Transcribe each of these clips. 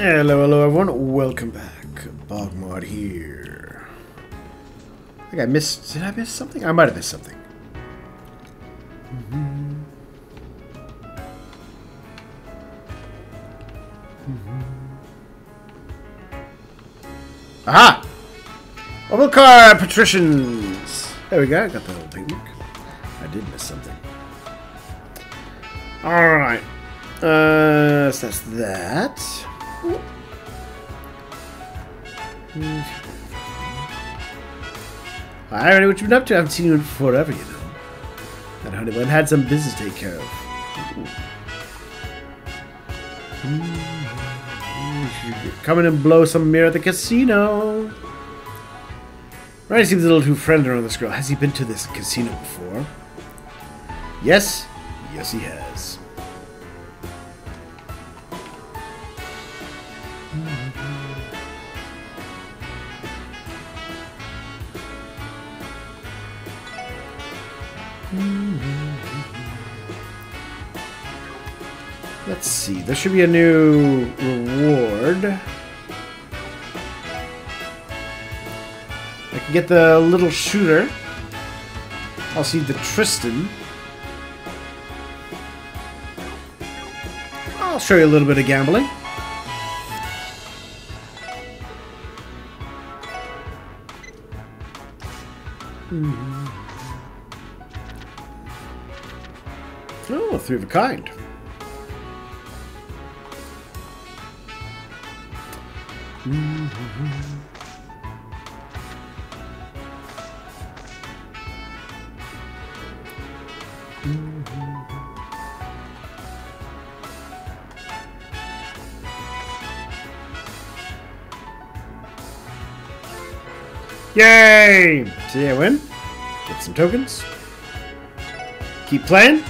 Hello, hello everyone. Welcome back. Bogmod here. I think I missed... Did I miss something? I might have missed something. Aha! Ovalcar Patricians! There we go, I got the little pink. I did miss something. Alright. Uh, so that's that. Hmm. Hi, Ernie, what you've been up to? I haven't seen you in forever, you know. That Honeybun had some business to take care of. Hmm. Come in and blow some mirror at the casino. Ronnie seems a little too friendly around this girl. Has he been to this casino before? Yes. Yes, he has. There should be a new reward. I can get the little shooter. I'll see the Tristan. I'll show you a little bit of gambling. Mm-hmm. Oh, three of a kind. Yay! See, I win. Get some tokens. Keep playing.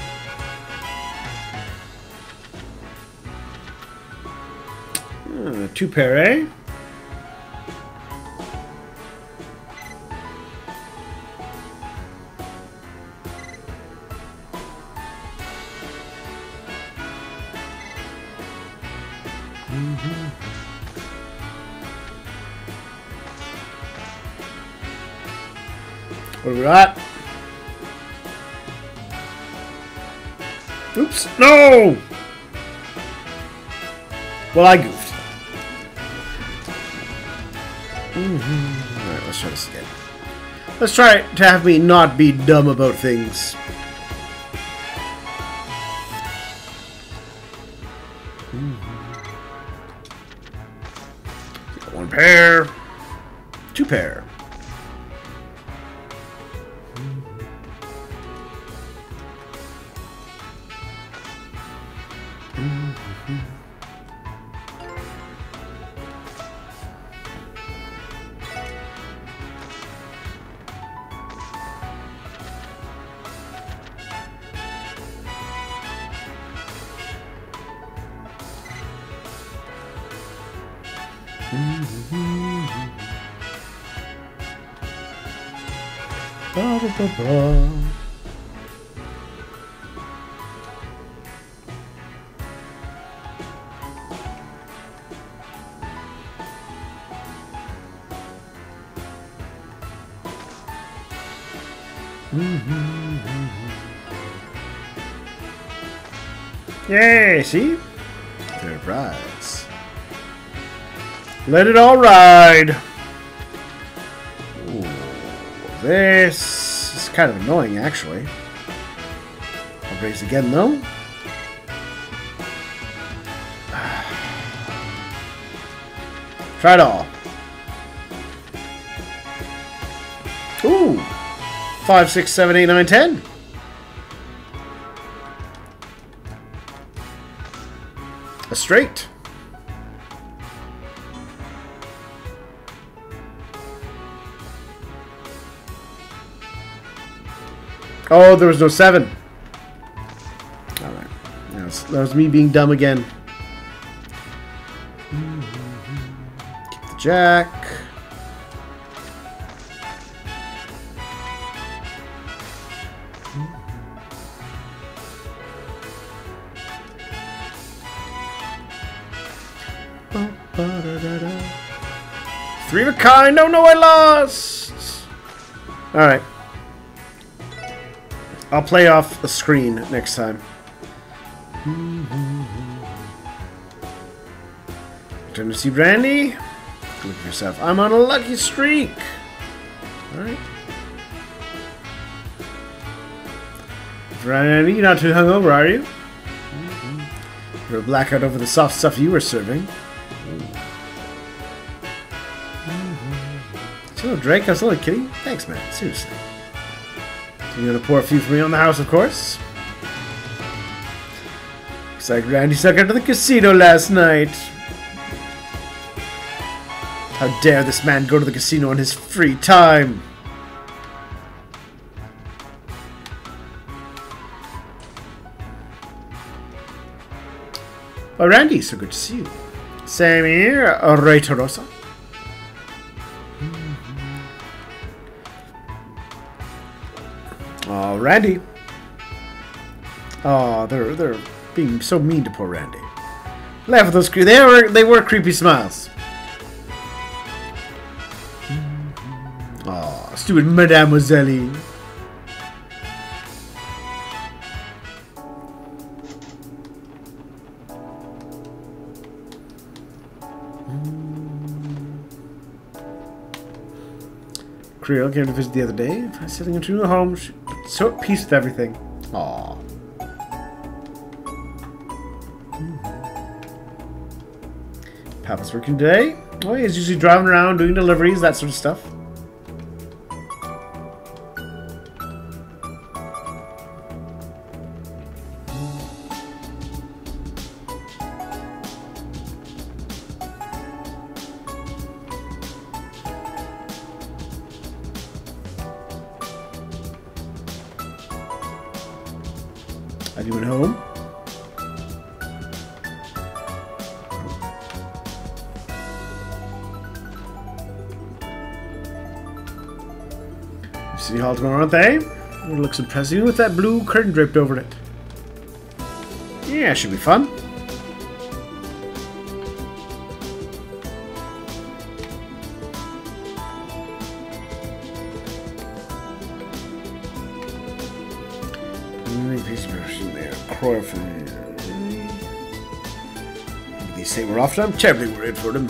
Uh, two pair, eh? What do we got? Oops. No! Well, I goofed. Mm-hmm. Alright, let's try this again. Let's try to have me not be dumb about things. Two pair. Ba, ba, ba. Yay, see? Fair prize. Let it all ride. Kind of annoying, actually. I'll raise again, though. Try it all. Ooh. Five, six, seven, eight, nine, ten. A straight. Oh, there was no seven. All right. That was, that was me being dumb again. Keep the jack. Three of a kind. No, no, I lost. All right. I'll play off the screen next time. Turn to see Randy. Look at yourself. I'm on a lucky streak. All right. Randy, you're not too hungover, are you? You're a blackout over the soft stuff you were serving. So, Drake, I was only kidding. Thanks, man. Seriously. You're gonna pour a few for me on the house, of course. Looks like Randy stuck out to the casino last night. How dare this man go to the casino in his free time? Oh, Randy, so good to see you. Same here, Ray Randy. Oh, they're they're being so mean to poor Randy. Laugh at those. They were they were creepy smiles. Oh, stupid Mademoiselle. Creel came to visit the other day. I'm Sitting in her home, she so at peace with everything. Aww. Papa's working today. Oh, he's usually driving around doing deliveries, that sort of stuff. Aren't they? It looks impressive with that blue curtain draped over it. Yeah, should be fun. They say we're off, I'm terribly worried for them.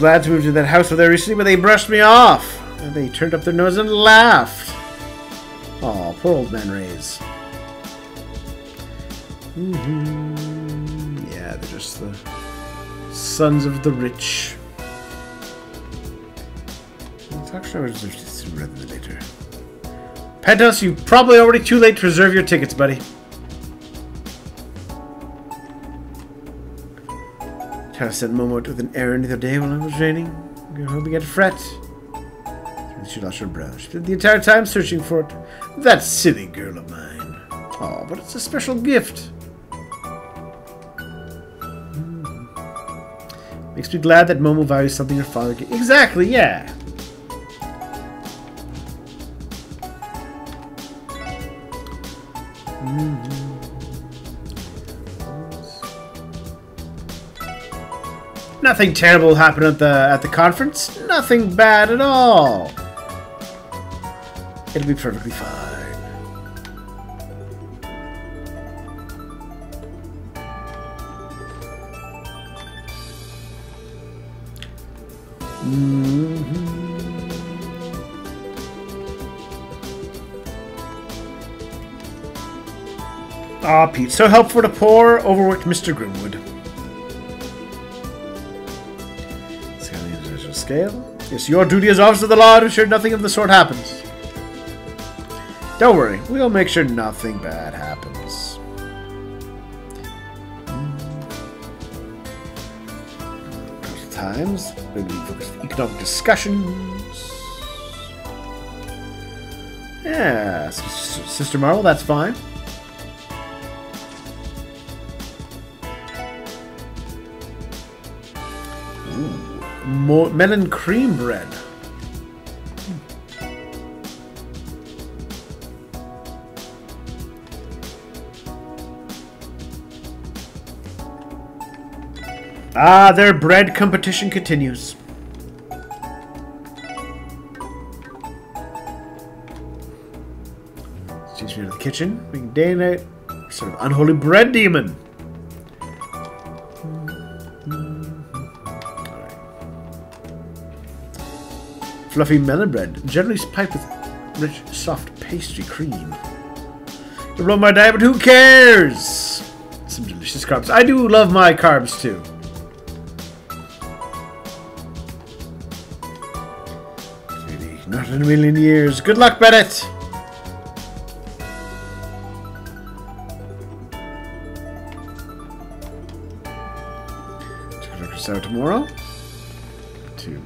Lads moved to that house over there recently, but they brushed me off. And they turned up their nose and laughed. Oh, poor old man Rays. Mm -hmm. Yeah, they're just the sons of the rich. Actually, later. Pentos, you probably already too late to reserve your tickets, buddy. I sent Momo with an errand the other day while I was raining. I hope you get fret. She lost her breath. She spent the entire time searching for it. That silly girl of mine. Oh, but it's a special gift. Hmm. Makes me glad that Momo values something her father gave. Exactly, yeah. Nothing terrible happened at the at the conference. Nothing bad at all. It'll be perfectly fine. Mm -hmm. Ah, Pete, so helpful to poor, overworked Mr. Grimwood. Scale. It's your duty as officer of the law to ensure nothing of the sort happens. Don't worry, we'll make sure nothing bad happens. Hmm. Times, maybe focus on economic discussions. Yeah, Sister Marvel, that's fine. melon cream bread. Ah, their bread competition continues. Excuse me to the kitchen, making day and night. Sort of unholy bread demon. Fluffy melon bread, generally piped with rich, soft pastry cream. To blow my diet, but who cares? Some delicious carbs. I do love my carbs too. Not in a million years. Good luck, Bennett! Tomorrow. Two.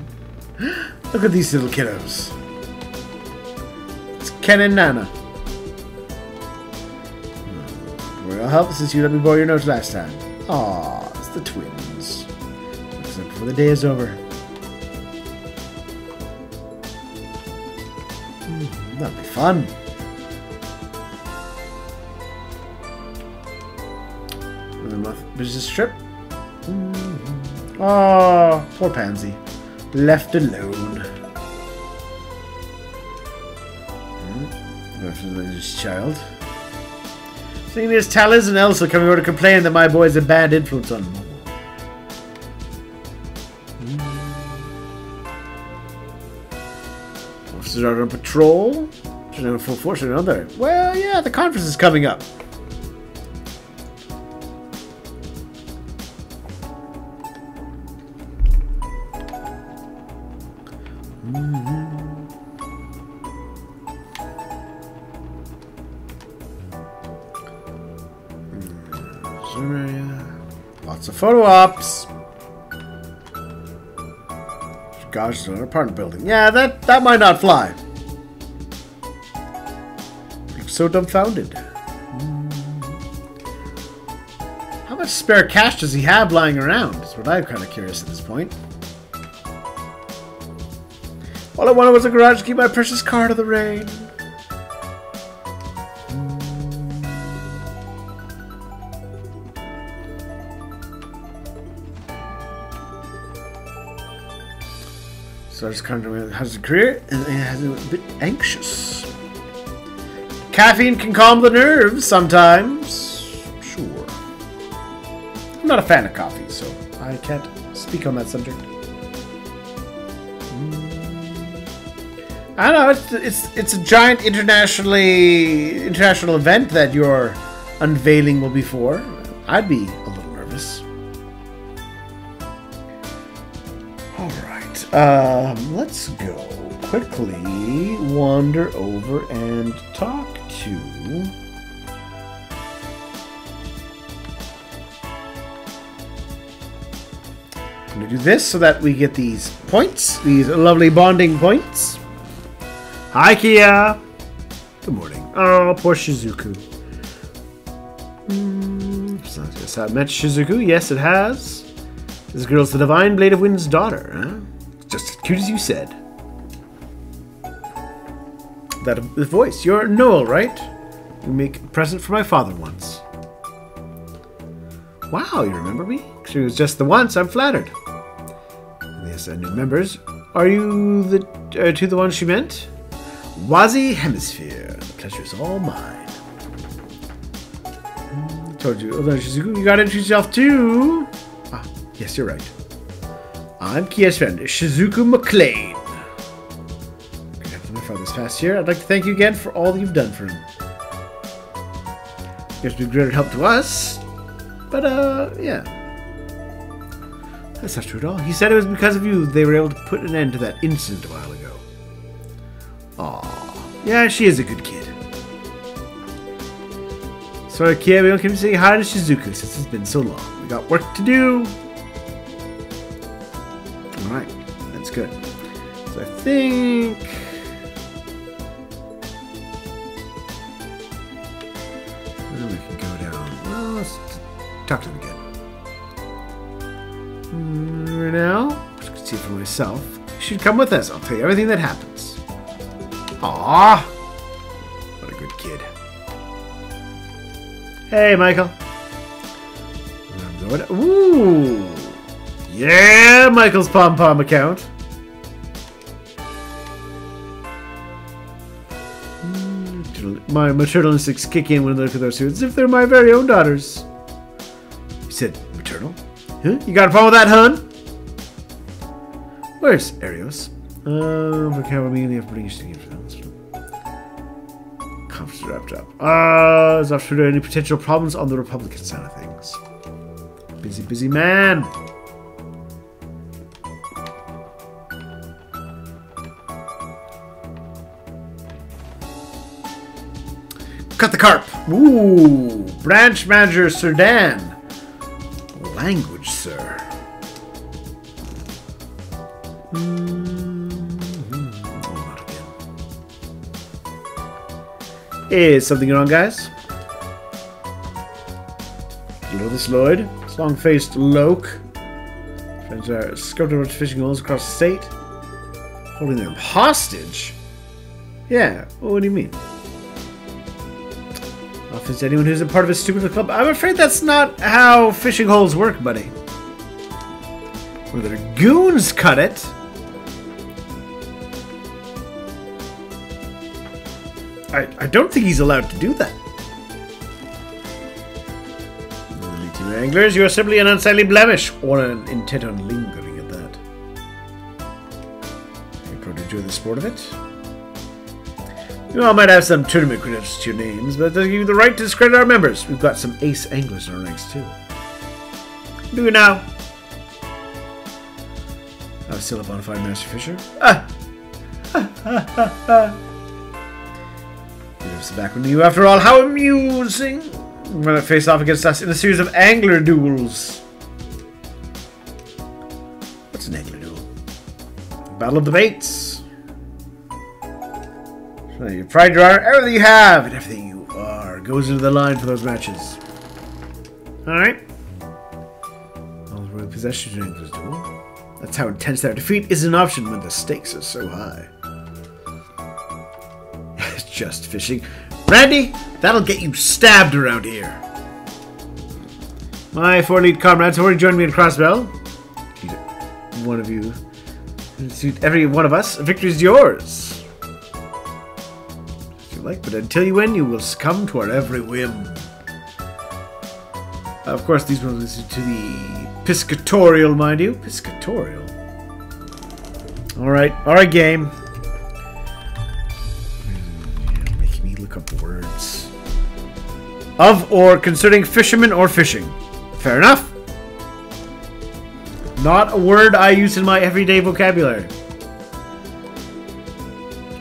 Look at these little kiddos. It's Ken and Nana. Royal help since you let me borrow your notes last time. Aw, it's the twins. Except before the day is over. Hmm, that'll be fun. Another month business trip. Mm-hmm. Oh, poor Pansy. Left alone. Hmm. This child. Seeing as Tallis and Elsa coming over to complain that my boy's a bad influence on them. Officers are on patrol. Should have full force or another. Well, yeah, the conference is coming up. Lots of photo ops. Gosh, it's another apartment building. Yeah, that that might not fly. I'm so dumbfounded. How much spare cash does he have lying around? Is what I'm kind of curious at this point. All I wanted was a garage to keep my precious car out of the rain. So I just kind of has a career and has a bit anxious. Caffeine can calm the nerves sometimes. Sure. I'm not a fan of coffee, so I can't speak on that subject. Mm. I don't know. It's it's it's a giant internationally international event that your unveiling will be for. I'd be Um, let's go quickly wander over and talk to. I'm gonna do this so that we get these points, these lovely bonding points. Hi, Kia. Good morning. Oh, poor Shizuku. Hmm, so yes, met Shizuku. Yes, it has. This girl's the Divine Blade of Wind's daughter, huh? Cute as you said. That the voice. You're Noel, right? You make a present for my father once. Wow, you remember me? She was just the once. I'm flattered. Yes, I new members. Are you the uh, two the one she meant? Wazy Hemisphere. The pleasure is all mine. Hmm, told you. Although Shizuku, you gotta introduce yourself too. Ah, yes, you're right. I'm Kia's friend, Shizuku MacLaine. After my father's past year, I'd like to thank you again for all you've done for him. You've been great help to us, but uh, yeah. That's not true at all. He said it was because of you they were able to put an end to that incident a while ago. Aw. Yeah, she is a good kid. Sorry, Kia, we don't come to say hi to Shizuku since it's been so long. We got work to do. Good. So I think... We can go down. Well, let's talk to them again. Mm, Right now, I can see for myself. You should come with us. I'll tell you everything that happens. Aww. What a good kid. Hey, Michael. Ooh. Yeah, Michael's pom pom account. My maternal instincts kick in when I look at those two as if they're my very own daughters. You said maternal? Huh? You got a problem with that, hun? Where's Arios? Uh, for camera me and the British Conference wrapped up. Uh, is after any potential problems on the Republican side of things. Busy, busy man. Carp. Ooh, branch manager Sir Dan. Language, sir. Mm-hmm. Is something wrong, guys? Know this Lloyd? This Long-faced Loke. Friends are scouting fishing holes across the state. Holding them hostage? Yeah, what do you mean? Offense to anyone who's a part of a stupid club. I'm afraid that's not how fishing holes work, buddy. Or their goons cut it. I, I don't think he's allowed to do that. Anglers, you are simply an unsightly blemish, or an intent on lingering at that. You probably enjoy the sport of it. You all might have some tournament credentials to your names, but it doesn't give you the right to discredit our members. We've got some ace anglers in our ranks, too. Do it now. I'm still a bona fide master fisher. Ah! Gives back with you after all. How amusing! When it face off against us in a series of angler duels. What's an angler duel? Battle of the baits. Your pride, your honor, everything you have and everything you are goes into the line for those matches. Alright. All the possessions during this. That's how intense their defeat is an option when the stakes are so high. it's just fishing. Randy, that'll get you stabbed around here. My four lead comrades have already joined me in Crossbell. One of you. Every one of us. Victory is yours. Like, but until you win, you will succumb to our every whim. Of course, these ones to the piscatorial, mind you. Piscatorial. Alright, alright, game. Hmm, Making me look up words. Of or concerning fishermen or fishing. Fair enough. Not a word I use in my everyday vocabulary.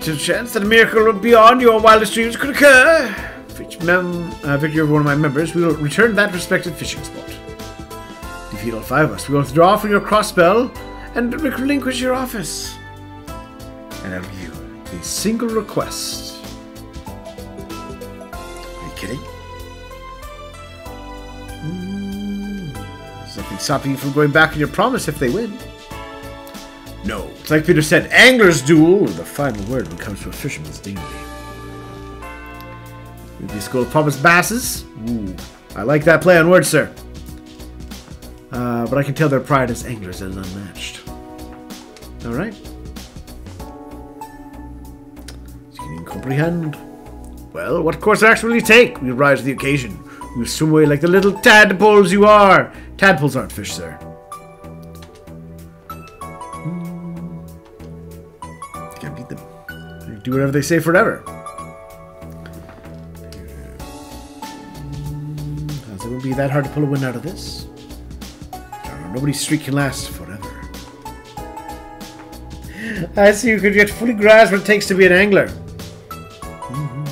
To chance that a miracle beyond your wildest dreams could occur. For each mem uh, victory of one of my members, we will return that respected fishing spot. Defeat all five of us. We will withdraw from your crossbell and relinquish your office. And I'll give you a single request. Are you kidding? Mm, there's nothing stopping you from going back on your promise if they win. No, it's like Peter said, angler's duel, the final word when it comes to a fisherman's dignity. A school of promised masses? Ooh, I like that play on words, sir. Uh, but I can tell their pride as anglers is unmatched. Alright. You can comprehend. Well, what course of action will you take? We rise to the occasion. You swim away like the little tadpoles you are. Tadpoles aren't fish, sir. Do whatever they say forever. It to be that hard to pull a win out of this? Nobody's streak can last forever. I see you could get fully grasp what it takes to be an angler. Mm -hmm.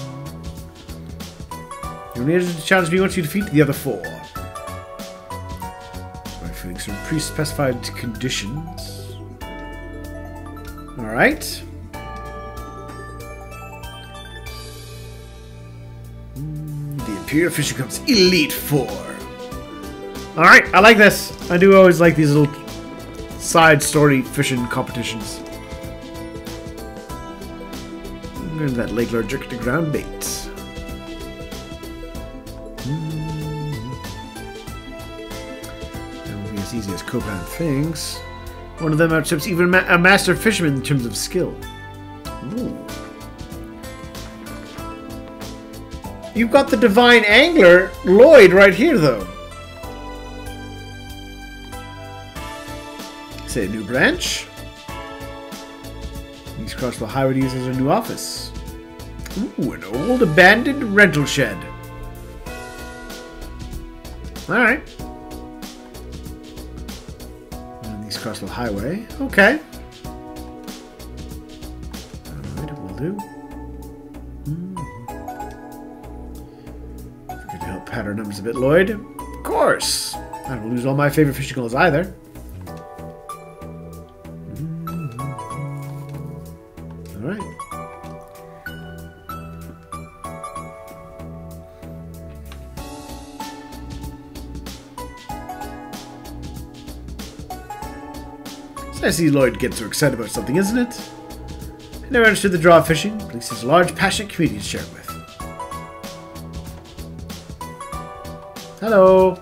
You only have to challenge me once you defeat the other four. By filling some pre-specified conditions. Alright. Imperial Fisher comes Elite Four. Alright, I like this. I do always like these little side story fishing competitions. And that Lake Lord jerk to ground bait. Mm. as easy as Copan thinks. One of them outstrips even ma a master fisherman in terms of skill. Ooh. You've got the divine angler, Lloyd, right here, though. Say a new branch. He's crossed the highway uses a new office. Ooh, an old abandoned rental shed. Alright. East Crossbell Highway. Okay. Alright, will do. Numbers a bit, Lloyd. Of course. I don't lose all my favorite fishing goals either. Alright. I see Lloyd gets so excited about something, isn't it? I never understood the draw of fishing, but at least there's a large, passionate community to share it with. Hello.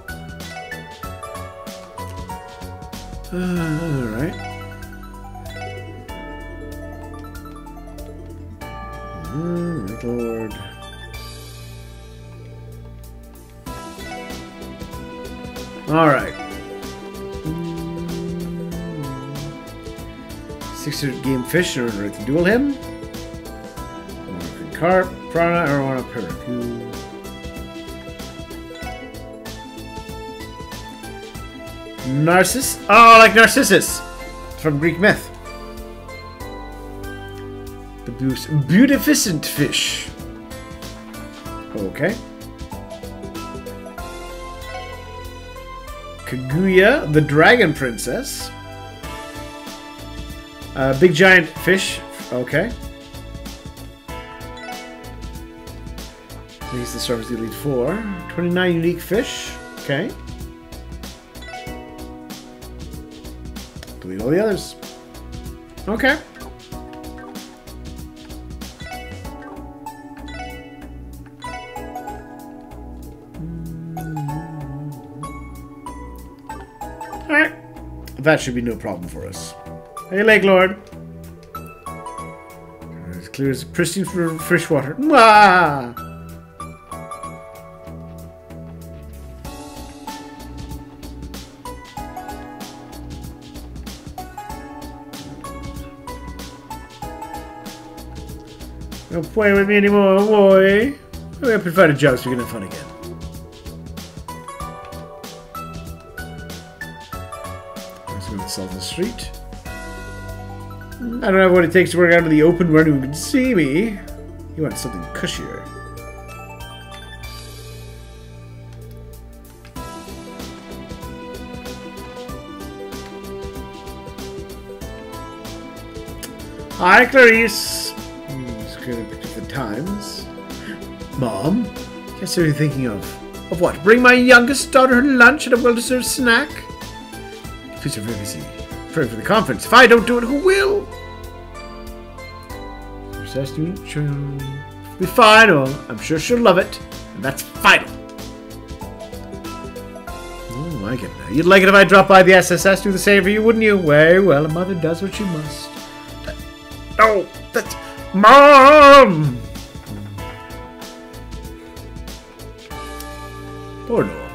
Uh, Alright. Mm, Lord. Alright. 600 game fish to duel him. Carp, prana, or one a Narcissus? Oh, like Narcissus from Greek myth. The beau- beautificent fish. Okay. Kaguya, the dragon princess. Uh, big giant fish. Okay. These the service Elite Four. 29 unique fish. Okay. Delete all the others. Okay. Alright. That should be no problem for us. Hey, Lake Lord. As clear as pristine fresh water. Mwah! Play with me anymore, boy. We have provided jobs so we can have fun again. Let's go to Sultan Street. I don't have what it takes to work out in the open where anyone can see me. You want something cushier. Hi, Clarice. Hmm, Times. Mom, guess what you're thinking of? Of what? Bring my youngest daughter her lunch and a well-deserved snack? Please are very busy. For the conference. If I don't do it, who will? Recess to be final. I'm sure she'll love it. And that's final. Oh, I get it. You'd like it if I dropped by the SSS, do the same for you, wouldn't you? Very well, a mother does what she must. Oh, that's... Mom! Poor Noah.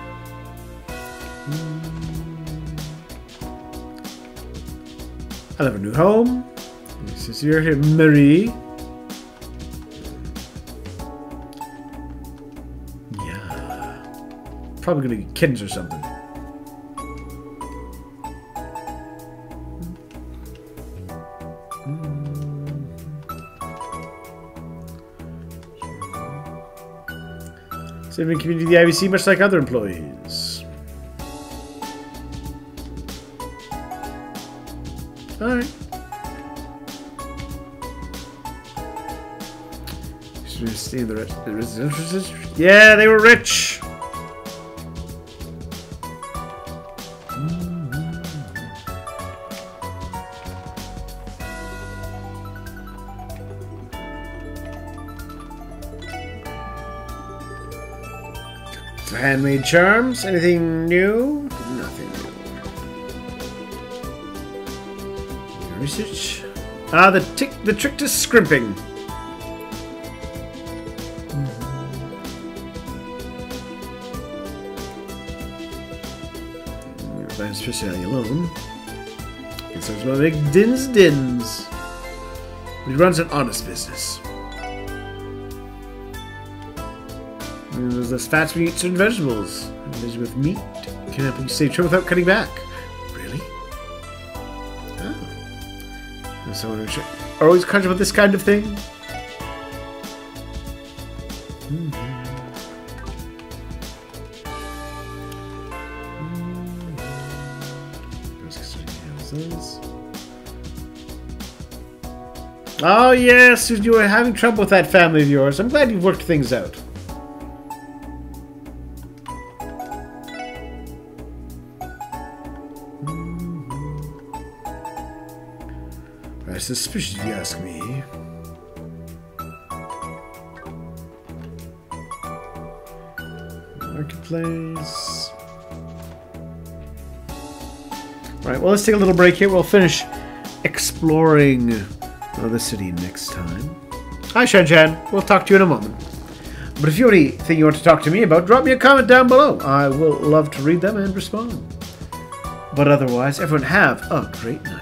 Hmm. I'll have a new home. Since you're here, Marie. Yeah. Probably gonna get kittens or something. Saving community the IBC much like other employees. Alright. Should we stay in the, res the residential? Yeah, they were rich! Heavenly Charms. Anything new? Nothing new. Research. Ah, the tick, the trick to scrimping. Mm-hmm. by speciality alone. Concerns my big dins dins. But he runs an honest business. And There's less fats when you eat certain vegetables. And veggies with meat can help you save trim without cutting back. Really? Oh. And so are always conscious about this kind of thing? Oh yes, you were having trouble with that family of yours. I'm glad you've worked things out. Suspicious if you ask me. Marketplace. Right, well, let's take a little break here. We'll finish exploring uh, the city next time. Hi, Shan We'll talk to you in a moment. But if you have anything you want to talk to me about, drop me a comment down below. I will love to read them and respond. But otherwise, everyone have a great night.